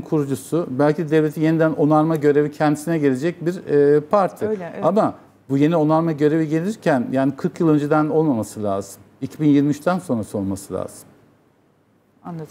kurucusu belki devleti yeniden onarma görevi kendisine gelecek bir e, parti. Öyle, evet. Ama bu yeni onarma görevi gelirken yani 40 yıl önceden olmaması lazım. 2023'ten sonrası olması lazım. Anladım.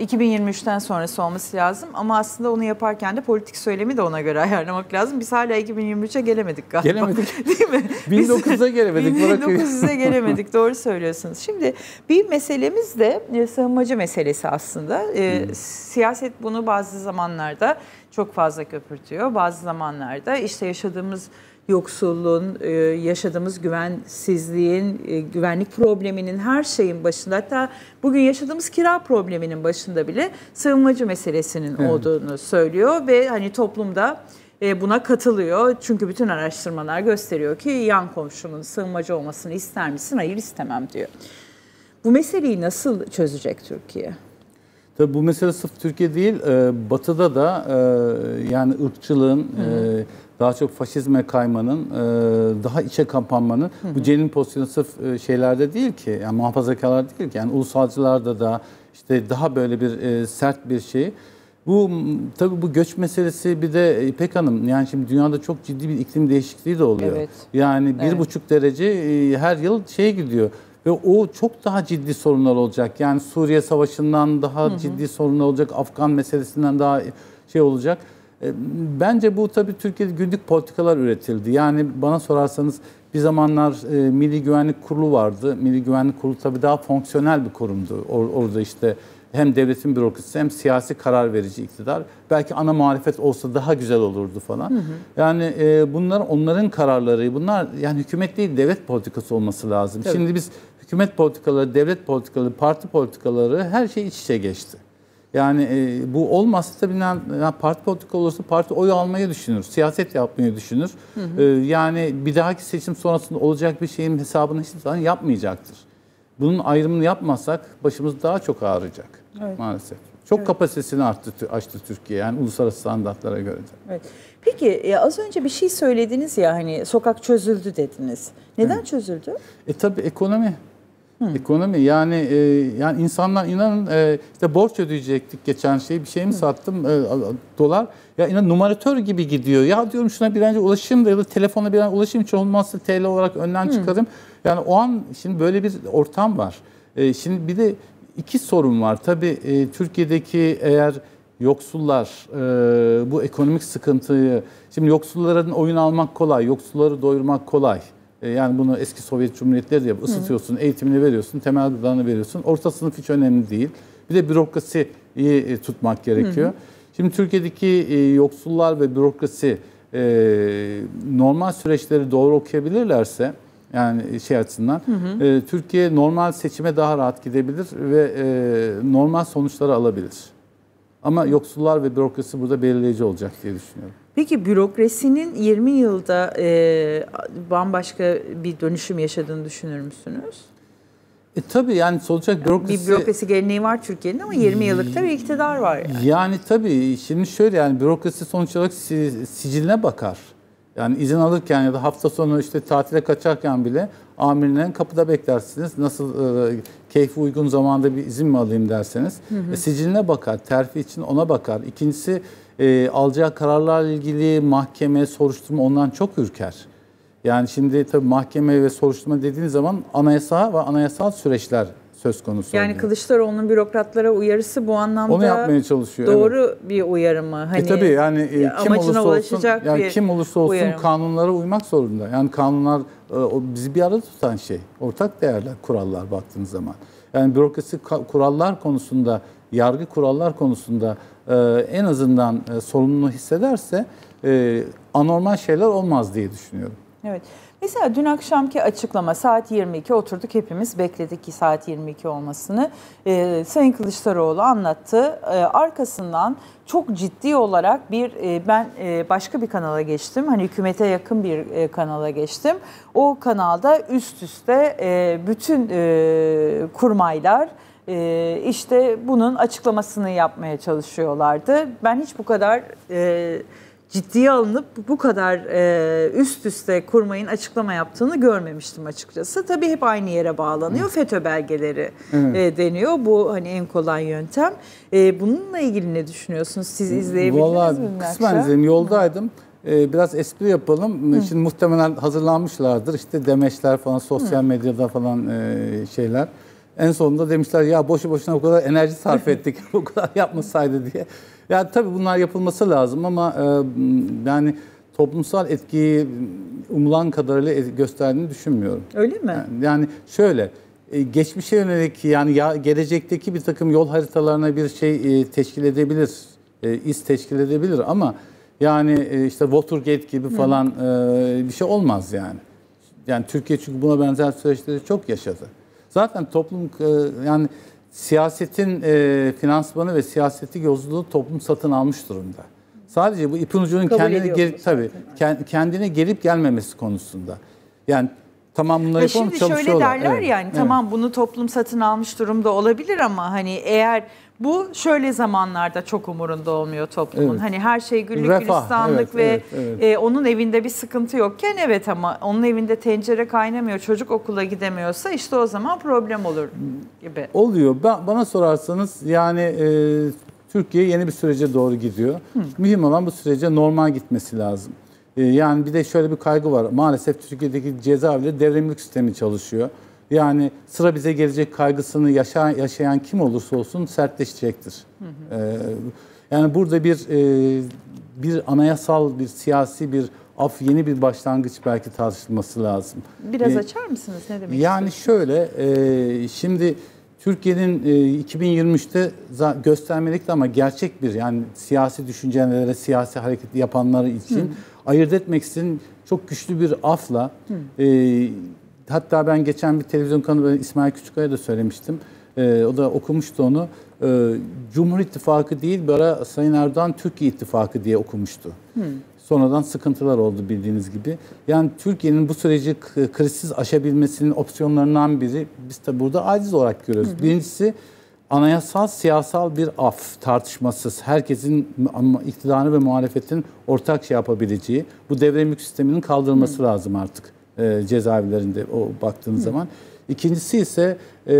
2023'ten sonrası olması lazım ama aslında onu yaparken de politik söylemi de ona göre ayarlamak lazım. Biz hala 2023'e gelemedik galiba. Gelemedik. Değil mi? 1900'e gelemedik. bırakın. 1900'e gelemedik. Doğru söylüyorsunuz. Şimdi bir meselemiz de e, sığınmacı meselesi aslında. E, Siyaset bunu bazı zamanlarda çok fazla köpürtüyor. Bazı zamanlarda işte yaşadığımız yoksulluğun, e, yaşadığımız güvensizliğin, e, güvenlik probleminin her şeyin başında hatta bugün yaşadığımız kira probleminin başında bile sığınmacı meselesinin Evet. olduğunu söylüyor ve hani toplumda e, buna katılıyor. Çünkü bütün araştırmalar gösteriyor ki yan komşumun sığınmacı olmasını ister misin? Hayır istemem diyor. Bu meseleyi nasıl çözecek Türkiye? Tabii bu mesele sırf Türkiye değil, Batı'da da yani ırkçılığın, e, daha çok faşizme kaymanın, e, daha içe kapanmanın, bu cenin pozisyonu sırf e, şeylerde değil ki, yani muhafazakarlar değil ki, yani ulusalcılarda da işte daha böyle bir e, sert bir şey. Bu tabii bu göç meselesi bir de İpek Hanım yani şimdi dünyada çok ciddi bir iklim değişikliği de oluyor. Evet. Yani bir Evet. buçuk derece e, her yıl şeye gidiyor. Ve o çok daha ciddi sorunlar olacak. Yani Suriye Savaşı'ndan daha ciddi sorunlar olacak. Afgan meselesinden daha şey olacak. E, Bence bu tabii Türkiye'de günlük politikalar üretildi. Yani bana sorarsanız bir zamanlar e, Milli Güvenlik Kurulu vardı. Milli Güvenlik Kurulu tabii daha fonksiyonel bir kurumdu. Or- orada işte hem devletin bürokrasisi hem siyasi karar verici iktidar. Belki ana muhalefet olsa daha güzel olurdu falan. Yani e, bunlar onların kararları. Bunlar yani hükümet değil devlet politikası olması lazım. Tabii. Şimdi biz hükümet politikaları, devlet politikaları, parti politikaları her şey iç içe geçti. Yani e, bu olmazsa tabii yani parti politika olursa parti oy almayı düşünür, siyaset yapmayı düşünür. E, yani bir dahaki seçim sonrasında olacak bir şeyin hesabını hiçbir zaman yapmayacaktır. Bunun ayrımını yapmazsak başımız daha çok ağrıyacak Evet. maalesef. Çok kapasitesini arttı, açtı Türkiye yani uluslararası standartlara göre. Evet. Peki e, az önce bir şey söylediniz ya hani sokak çözüldü dediniz. Neden çözüldü? E tabii ekonomi. Ekonomi yani e, yani insanlar inanın e, işte borç ödeyecektik geçen şey bir şey mi sattım e, dolar ya inan numaratör gibi gidiyor. Ya diyorum şuna bir an önce ulaşayım da ya da telefona bir an ulaşayım hiç olmazsa TL olarak önden çıkarım. Yani o an şimdi böyle bir ortam var. E, şimdi bir de iki sorun var. Tabii e, Türkiye'deki eğer yoksullar e, bu ekonomik sıkıntıyı şimdi yoksulların oyun almak kolay, yoksulları doyurmak kolay. E, Yani bunu eski Sovyet Cumhuriyetleri de yap- ısıtıyorsun, eğitimini veriyorsun, temel gıdanı veriyorsun. Orta sınıf hiç önemli değil. Bir de bürokrasiyi e, tutmak gerekiyor. Şimdi Türkiye'deki e, yoksullar ve bürokrasi normal süreçleri doğru okuyabilirlerse yani şey açısından e, Türkiye normal seçime daha rahat gidebilir ve e, normal sonuçları alabilir. Ama yoksullar ve bürokrasi burada belirleyici olacak diye düşünüyorum. Peki bürokrasinin 20 yılda e, bambaşka bir dönüşüm yaşadığını düşünür müsünüz? E tabii yani sonuçta bürokrasi... Bir bürokrasi geleneği var Türkiye'nin ama 20 yıllık da bir iktidar var yani. Yani tabii şimdi şöyle yani bürokrasi sonuç olarak si- siciline bakar. Yani izin alırken ya da hafta sonu işte tatile kaçarken bile amirinin kapıda beklersiniz. Nasıl e, keyfi uygun zamanda bir izin mi alayım derseniz. E, siciline bakar, terfi için ona bakar. İkincisi e, alacağı kararlarla ilgili mahkeme, soruşturma ondan çok ürker. Yani şimdi tabii mahkeme ve soruşturma dediğiniz zaman anayasa ve anayasal süreçler söz konusu Yani oluyor. Kılıçdaroğlu'nun bürokratlara uyarısı bu anlamda Onu yapmaya çalışıyor. evet. doğru bir uyarı mı? Hani E tabii yani e, ya kim olursa olsun, yani kim olursa olsun uyarı kanunlara uymak zorunda. Yani kanunlar e, bizi bir arada tutan şey. Ortak değerler, kurallar baktığınız zaman. Yani bürokrasi kurallar konusunda, yargı kurallar konusunda e, en azından e, sorumluluğu hissederse e, anormal şeyler olmaz diye düşünüyorum. Evet. Mesela dün akşamki açıklama saat 22 oturduk hepimiz bekledik ki saat 22 olmasını. Ee, Sayın Kılıçdaroğlu anlattı. Ee, arkasından çok ciddi olarak bir e, ben e, başka bir kanala geçtim. Hani hükümete yakın bir e, kanala geçtim. O kanalda üst üste e, bütün e, kurmaylar e, işte bunun açıklamasını yapmaya çalışıyorlardı. Ben hiç bu kadar e, ciddiye alınıp bu kadar e, üst üste kurmayın açıklama yaptığını görmemiştim açıkçası. Tabii hep aynı yere bağlanıyor. FETÖ belgeleri e, deniyor. Bu hani en kolay yöntem. E, bununla ilgili ne düşünüyorsunuz? Siz izleyebildiniz Vallahi mi? kısmen akşam? izledim. Yoldaydım. Ee, biraz espri yapalım. Şimdi muhtemelen hazırlanmışlardır. İşte demeçler falan, sosyal medyada falan e, şeyler. En sonunda demişler ya boşu boşuna o kadar enerji sarf ettik. o kadar yapmasaydı diye. Yani tabii bunlar yapılması lazım ama e, yani toplumsal etkiyi umulan kadarıyla et- gösterdiğini düşünmüyorum. Öyle mi? Yani- Yani şöyle e, geçmişe yönelik yani ya gelecekteki bir takım yol haritalarına bir şey e, teşkil edebilir, e, iz teşkil edebilir ama yani e, işte Watergate gibi falan e, bir şey olmaz yani. Yani Türkiye çünkü buna benzer süreçleri çok yaşadı. Zaten toplum e, yani siyasetin e, finansmanı ve siyaseti yolculuğu toplum satın almış durumda. Sadece bu ipin ucunun Kabul kendine bunu tabii kend- kendine gelip gelmemesi konusunda. Yani tamam bunları Ya yapalım şimdi şöyle derler Evet, yani evet. tamam bunu toplum satın almış durumda olabilir ama hani eğer bu şöyle zamanlarda çok umurunda olmuyor toplumun. Evet. Hani her şey güllük Refah, gülistanlık evet, ve evet, evet. e, onun evinde bir sıkıntı yokken evet ama onun evinde tencere kaynamıyor, çocuk okula gidemiyorsa işte o zaman problem olur gibi. Oluyor. Ben, bana sorarsanız yani e, Türkiye yeni bir sürece doğru gidiyor. Mühim olan bu sürece normal gitmesi lazım. E, yani bir de şöyle bir kaygı var. Maalesef Türkiye'deki cezaevleri devrimlik sistemi çalışıyor. Yani sıra bize gelecek kaygısını yaşayan, yaşayan kim olursa olsun sertleşecektir. E, yani burada bir e, bir anayasal, bir siyasi bir af, yeni bir başlangıç belki tartışılması lazım. Biraz E, açar mısınız ne demek yani şöyle, e, şimdi Türkiye'nin e, 2023'te za- göstermelikti ama gerçek bir yani siyasi düşüncelere, siyasi hareket yapanlar için ayırt etmek için çok güçlü bir afla, e, hatta ben geçen bir televizyon kanalı İsmail Küçükkaya da söylemiştim. E, o da okumuştu onu. E, Cumhur İttifakı değil, bir ara Sayın Erdoğan Türkiye İttifakı diye okumuştu. Sonradan sıkıntılar oldu bildiğiniz gibi. Yani Türkiye'nin bu süreci krizsiz aşabilmesinin opsiyonlarından biri biz de burada aciz olarak görüyoruz. Birincisi anayasal siyasal bir af tartışmasız herkesin iktidarı ve muhalefetin ortak şey yapabileceği bu devrimlik sisteminin kaldırılması lazım artık e, cezaevlerinde o baktığınız zaman. İkincisi ise e,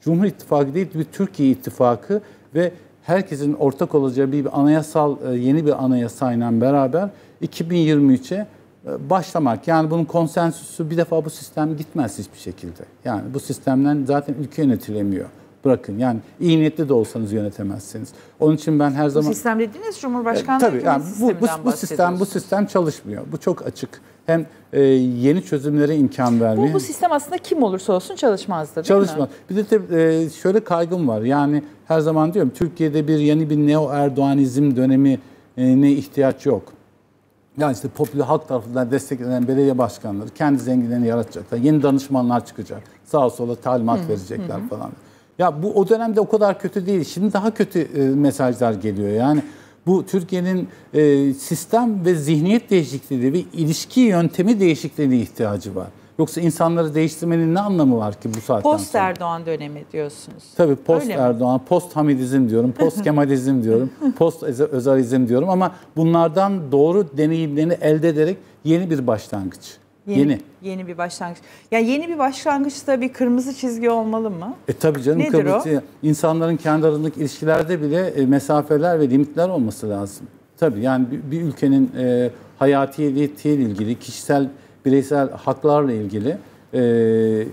Cumhur İttifakı değil bir Türkiye İttifakı ve herkesin ortak olacağı bir, bir anayasal e, yeni bir anayasayla beraber 2023'e e, başlamak. Yani bunun konsensüsü bir defa bu sistem gitmez hiçbir şekilde. Yani bu sistemden zaten ülke yönetilemiyor. Bırakın yani iyi niyetli de olsanız yönetemezsiniz. Onun için ben her Bu zaman sistem dediğiniz Cumhurbaşkanlığı Tabii hükümet yani bu, bu, bu sistem bu sistem çalışmıyor. Bu çok açık. Hem e, yeni çözümlere imkan vermiyor. Bu, bu sistem aslında kim olursa olsun çalışmazdı değil Çalışmaz. mi? Bir de tabii, e, şöyle kaygım var. Yani her zaman diyorum Türkiye'de bir yeni bir neo Erdoğanizm dönemi e, ne ihtiyaç yok. Yani işte popüler halk tarafından desteklenen belediye başkanları kendi zenginlerini yaratacaklar. Yeni danışmanlar çıkacak. Sağa sola talimat verecekler falan. Ya bu o dönemde o kadar kötü değil. Şimdi daha kötü e, mesajlar geliyor. Yani bu Türkiye'nin e, sistem ve zihniyet değişikliği ve ilişki yöntemi değişikliğine ihtiyacı var. Yoksa insanları değiştirmenin ne anlamı var ki bu saatten Post sonra? Erdoğan dönemi diyorsunuz. Tabii post Öyle mi? Erdoğan, post Hamidizm diyorum, post Kemalizm diyorum, post Öz- Özalizm diyorum ama bunlardan doğru deneyimlerini elde ederek yeni bir başlangıç. Yeni. Yeni bir başlangıç. Yani yeni bir başlangıçta bir kırmızı çizgi olmalı mı? E tabii canım Nedir kırmızı- insanların kendi aralarındaki ilişkilerde bile e, mesafeler ve limitler olması lazım. Tabii yani bir, bir ülkenin e, hayatiyetiyle ilgili, kişisel, bireysel haklarla ilgili e,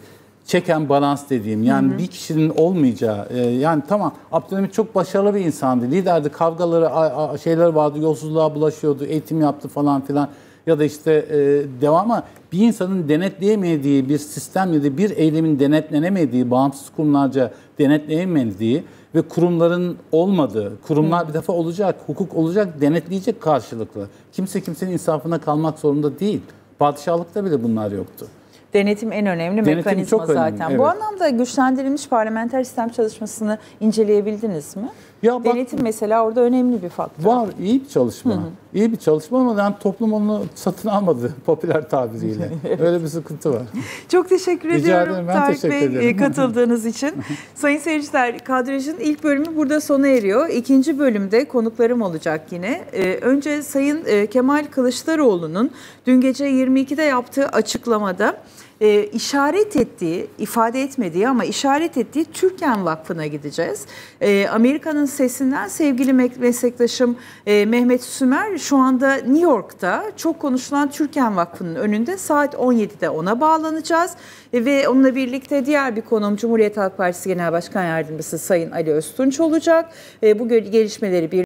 çeken balans dediğim yani bir kişinin olmayacağı e, yani tamam Abdülhamit çok başarılı bir insandı. Liderdi. Kavgaları, a- a- şeyler vardı. Yolsuzluğa bulaşıyordu. Eğitim yaptı falan filan. Ya da işte e, devamı bir insanın denetleyemediği bir sistem ya da bir eylemin denetlenemediği, bağımsız kurumlarca denetleyemediği ve kurumların olmadığı, kurumlar bir defa olacak, hukuk olacak, denetleyecek karşılıklı. Kimse kimsenin insafına kalmak zorunda değil. Padişahlıkta bile bunlar yoktu. Denetim en önemli Denetim mekanizma çok önemli, zaten. evet. Bu anlamda güçlendirilmiş parlamenter sistem çalışmasını inceleyebildiniz mi? Ya bak- Denetim mesela orada önemli bir faktör. Var iyi bir çalışma. İyi bir çalışma ama yani toplum onu satın almadı popüler tabiriyle. Öyle bir sıkıntı var. Çok teşekkür Rica ediyorum ederim, ben Tarık teşekkür Bey ederim. e, katıldığınız için. Sayın seyirciler, Kadraj'ın ilk bölümü burada sona eriyor. İkinci bölümde konuklarım olacak yine. E, önce Sayın e, Kemal Kılıçdaroğlu'nun dün gece 22'de yaptığı açıklamada e, işaret ettiği, ifade etmediği ama işaret ettiği Türken Vakfı'na gideceğiz. E, Amerika'nın sesinden sevgili me- meslektaşım e, Mehmet Sümer şu anda New York'ta çok konuşulan Türken Vakfı'nın önünde saat 17'de ona bağlanacağız. E, ve onunla birlikte diğer bir konum Cumhuriyet Halk Partisi Genel Başkan Yardımcısı Sayın Ali Öztunç olacak. E, bu gel- gelişmeleri bir